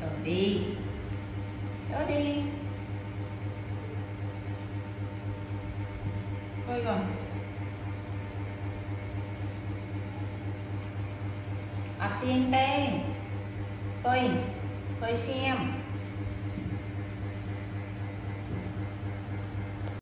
rồi đi. Đó đi. Coi còn Atiente coi coi xem.